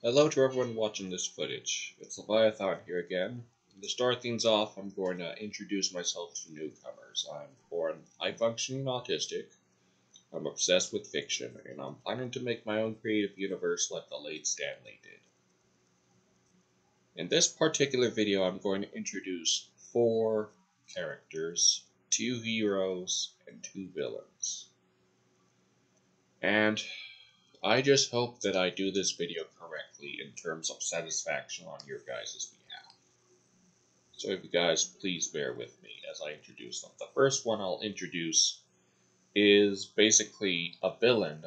Hello to everyone watching this footage. It's Leviathan here again. To start things off, I'm going to introduce myself to newcomers. I'm born high-functioning autistic. I'm obsessed with fiction, and I'm planning to make my own creative universe like the late Stan Lee did. In this particular video, I'm going to introduce four characters, two heroes, and two villains. And I just hope that I do this video correctly in terms of satisfaction on your guys' behalf. So if you guys please bear with me as I introduce them. The first one I'll introduce is basically a villain,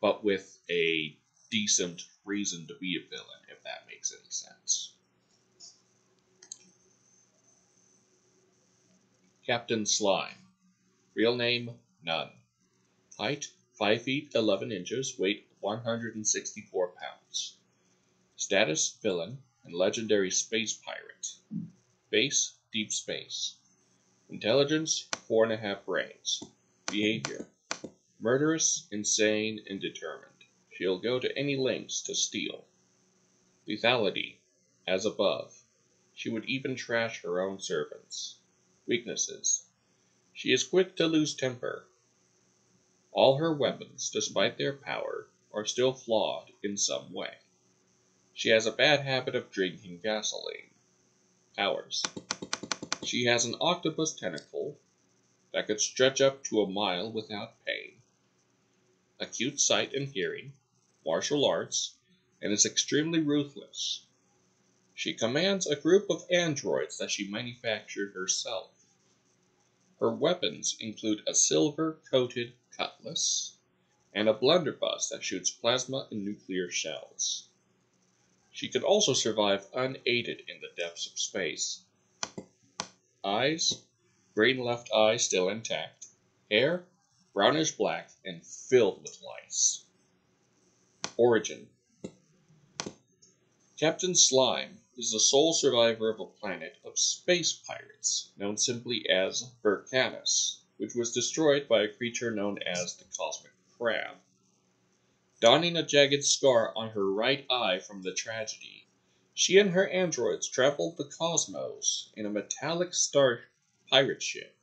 but with a decent reason to be a villain, if that makes any sense. Captain Slyme. Real name, none. Height, 5 feet 11 inches, weight 164 pounds. Status villain and legendary space pirate. Base deep space. Intelligence 4.5 brains. Behavior murderous, insane, and determined. She'll go to any lengths to steal. Lethality as above. She would even trash her own servants. Weaknesses She is quick to lose temper all her weapons, despite their power, are still flawed in some way. She has a bad habit of drinking gasoline. Powers. She has an octopus tentacle that could stretch up to a mile without pain, acute sight and hearing, martial arts, and is extremely ruthless. She commands a group of androids that she manufactured herself. Her weapons include a silver coated cutlass, and a blunderbuss that shoots plasma and nuclear shells. She could also survive unaided in the depths of space. Eyes, green left eye still intact. Hair, brownish black and filled with lice. Origin Captain Slyme is the sole survivor of a planet of space pirates, known simply as Vercanus which was destroyed by a creature known as the Cosmic Crab. Donning a jagged scar on her right eye from the tragedy, she and her androids traveled the cosmos in a metallic star pirate ship,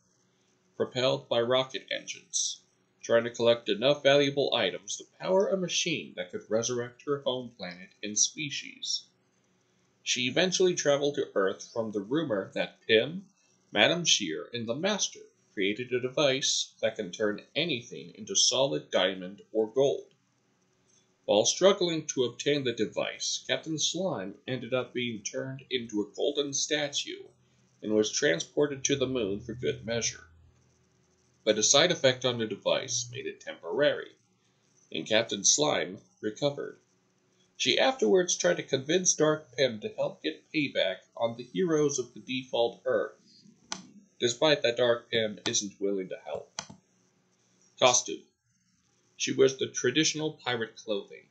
propelled by rocket engines, trying to collect enough valuable items to power a machine that could resurrect her home planet and species. She eventually traveled to Earth from the rumor that Pym, Madame Shear, and the Master created a device that can turn anything into solid diamond or gold. While struggling to obtain the device, Captain Slyme ended up being turned into a golden statue and was transported to the moon for good measure. But a side effect on the device made it temporary, and Captain Slyme recovered. She afterwards tried to convince Dark Pym to help get payback on the heroes of the default Earth despite that Dark Pym isn't willing to help. Costume She wears the traditional pirate clothing.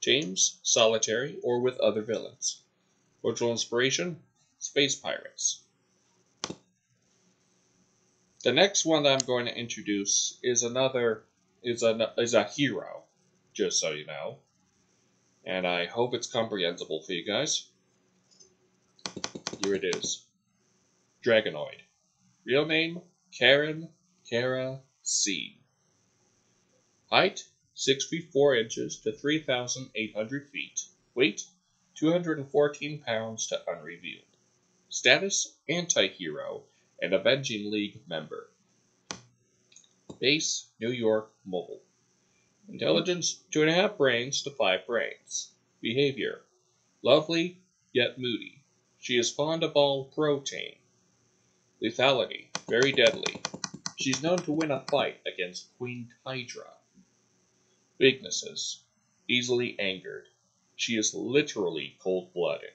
Teams, solitary, or with other villains. Cultural inspiration Space Pirates. The next one that I'm going to introduce is another is a is a hero, just so you know. And I hope it's comprehensible for you guys. Here it is. Dragonoid. Real name Karen Kara Seane Height 6 feet 4 inches to 3,800 feet. Weight 214 pounds to unrevealed. Status Anti-Hero and Avenging League member. Base New York Mobile. Intelligence 2.5 brains to 5 brains. Behavior Lovely yet moody. She is fond of all protein. Lethality, very deadly. She's known to win a fight against Queen Hydra. Weaknesses, easily angered. She is literally cold-blooded.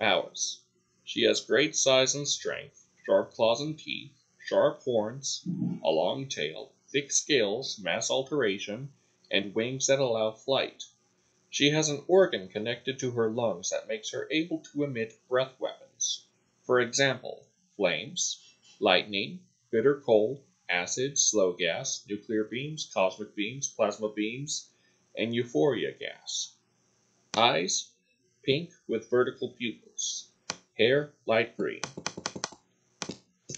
Powers. She has great size and strength, sharp claws and teeth, sharp horns, a long tail, thick scales, mass alteration, and wings that allow flight. She has an organ connected to her lungs that makes her able to emit breath weapons. For example, flames, lightning, bitter cold, acid, slow gas, nuclear beams, cosmic beams, plasma beams, and euphoria gas. Eyes, pink with vertical pupils. Hair, light green.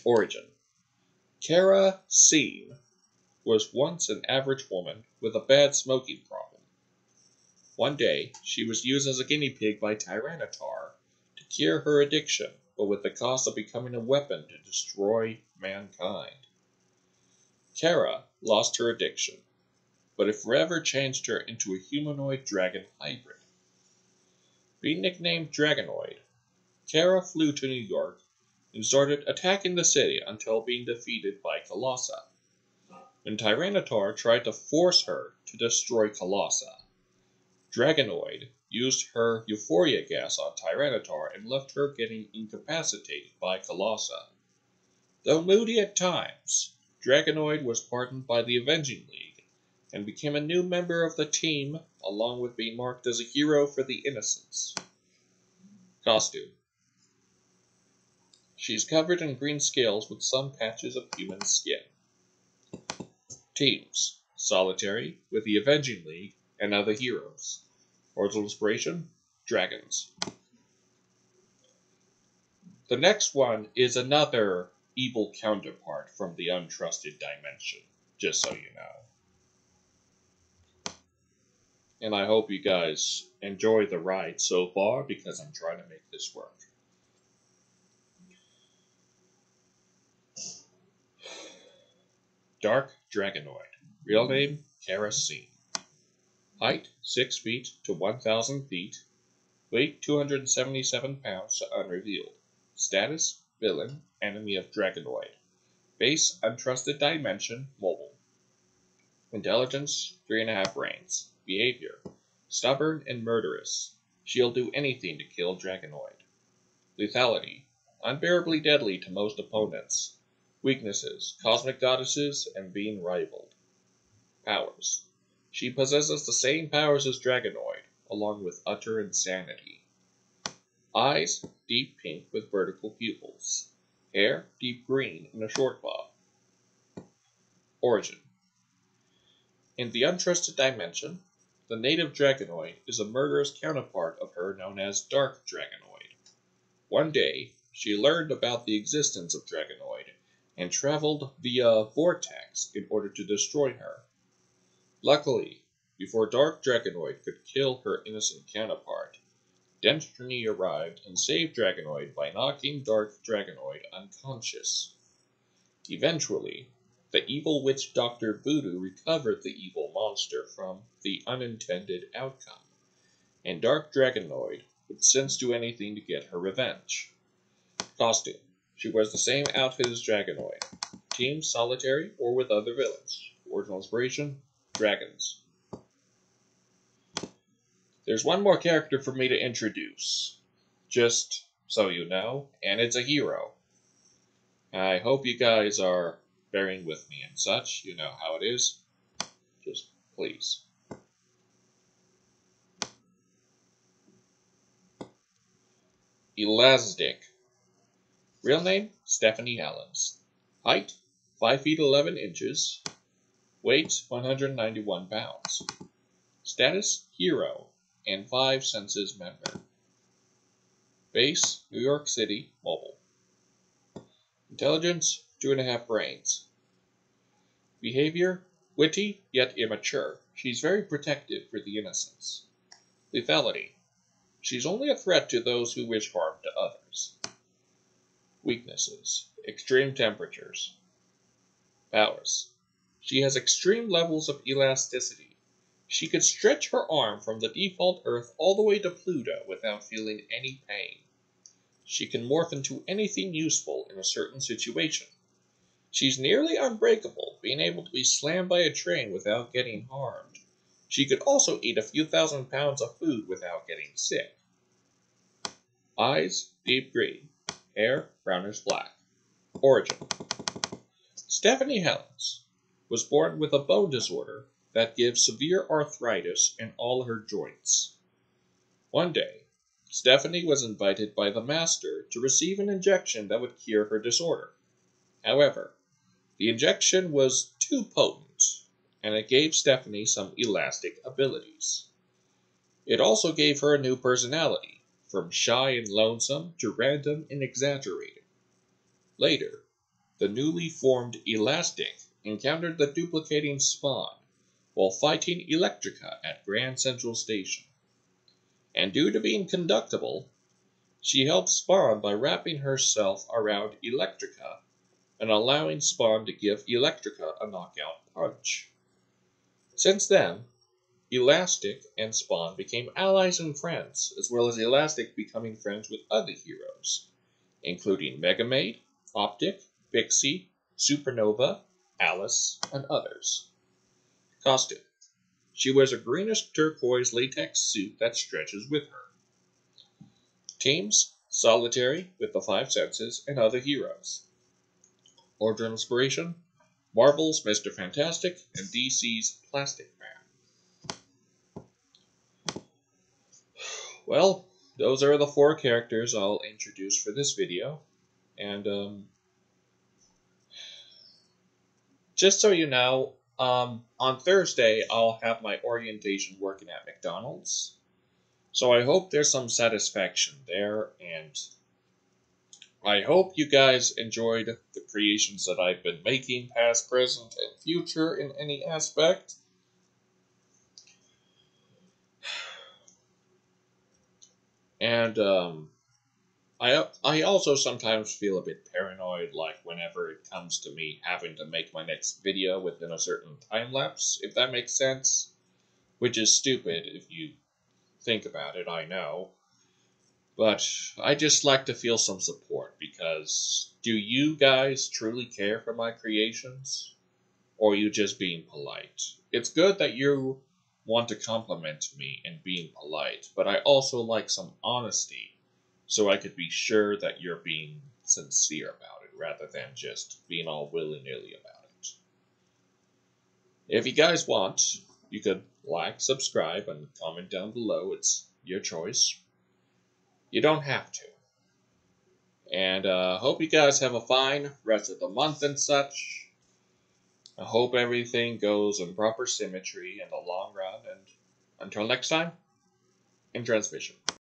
Origin Kara Seane was once an average woman with a bad smoking problem. One day, she was used as a guinea pig by Tyranitar to cure her addiction, but with the cost of becoming a weapon to destroy mankind. Kara lost her addiction, but it forever changed her into a humanoid dragon hybrid. Being nicknamed Dragonoid, Kara flew to New York and started attacking the city until being defeated by Colossa. When Tyranitar tried to force her to destroy Colossa, Dragonoid used her euphoria gas on Tyranitar and left her getting incapacitated by Colossa. Though moody at times, Dragonoid was pardoned by the Avenging League and became a new member of the team, along with being marked as a hero for the Innocents. Costume She's covered in green scales with some patches of human skin. Teams Solitary with the Avenging League and other heroes. Original inspiration Dragons. The next one is another evil counterpart from the untrusted dimension, just so you know. And I hope you guys enjoy the ride so far because I'm trying to make this work. Dark Dragonoid. Real name Kara Seane. Height 6 feet to 1,000 feet. Weight 277 pounds to unrevealed. Status Villain, enemy of Dragonoid. Base Untrusted Dimension, mobile. Intelligence 3.5 brains. Behavior Stubborn and murderous. She'll do anything to kill Dragonoid. Lethality Unbearably deadly to most opponents. Weaknesses Cosmic Goddesses and being rivaled. Powers She possesses the same powers as Dragonoid, along with utter insanity. Eyes deep pink with vertical pupils. Hair deep green in a short bob. Origin In the untrusted dimension, the native Dragonoid is a murderous counterpart of her known as Dark Dragonoid. One day, she learned about the existence of Dragonoid and traveled via Vortex in order to destroy her. Luckily, before Dark Dragonoid could kill her innocent counterpart, Destiny arrived and saved Dragonoid by knocking Dark Dragonoid unconscious. Eventually, the evil witch Dr. Voodoo recovered the evil monster from the unintended outcome, and Dark Dragonoid would since do anything to get her revenge. Costume she wears the same outfit as Dragonoid. Team solitary or with other villains. Original inspiration Dragons. There's one more character for me to introduce. Just so you know, and it's a hero. I hope you guys are bearing with me and such. You know how it is. Just please. Elaztik. Real name Stephanie Helens. Height 5 feet 11 inches. Weight 191 pounds. Status Hero and 5 Senses member. Base New York City, mobile. Intelligence 2.5 brains. Behavior witty yet immature. She's very protective for the innocents. Lethality. She's only a threat to those who wish harm to others. Weaknesses Extreme temperatures. Powers She has extreme levels of elasticity. She could stretch her arm from the default Earth all the way to Pluto without feeling any pain. She can morph into anything useful in a certain situation. She's nearly unbreakable, being able to be slammed by a train without getting harmed. She could also eat a few thousand pounds of food without getting sick. Eyes deep green. Hair brownish black. Origin Stephanie Helens was born with a bone disorder that gives severe arthritis in all her joints. One day, Stephanie was invited by the master to receive an injection that would cure her disorder. However, the injection was too potent, and it gave Stephanie some elastic abilities. It also gave her a new personality, from shy and lonesome to random and exaggerated. Later, the newly formed Elaztik encountered the duplicating Spawn while fighting Electrica at Grand Central Station. And due to being conductible, she helped Spawn by wrapping herself around Electrica and allowing Spawn to give Electrica a knockout punch. Since then, Elaztik and Spawn became allies and friends, as well as Elaztik becoming friends with other heroes, including Mega Megamaid, Optic, Pixie, Supernova, Alice, and others. Costume. She wears a greenish turquoise latex suit that stretches with her. Teams. Solitary, with the five senses, and other heroes. Origin inspiration. Marvel's Mr. Fantastic and DC's Plastic Man. Well, those are the four characters I'll introduce for this video. And um, just so you know, um, on Thursday I'll have my orientation working at McDonald's. So I hope there's some satisfaction there, and I hope you guys enjoyed the creations that I've been making, past, present, and future in any aspect. And um, I I also sometimes feel a bit paranoid, like whenever it comes to me having to make my next video within a certain time lapse, if that makes sense. Which is stupid if you think about it, I know. But I just like to feel some support because do you guys truly care for my creations? Or are you just being polite? It's good that you want to compliment me and being polite, but I also like some honesty so I could be sure that you're being sincere about it rather than just being all willy nilly about it. If you guys want, you could like, subscribe, and comment down below. It's your choice. You don't have to. And uh, hope you guys have a fine rest of the month and such. I hope everything goes in proper symmetry in the long run. And until next time, in transmission.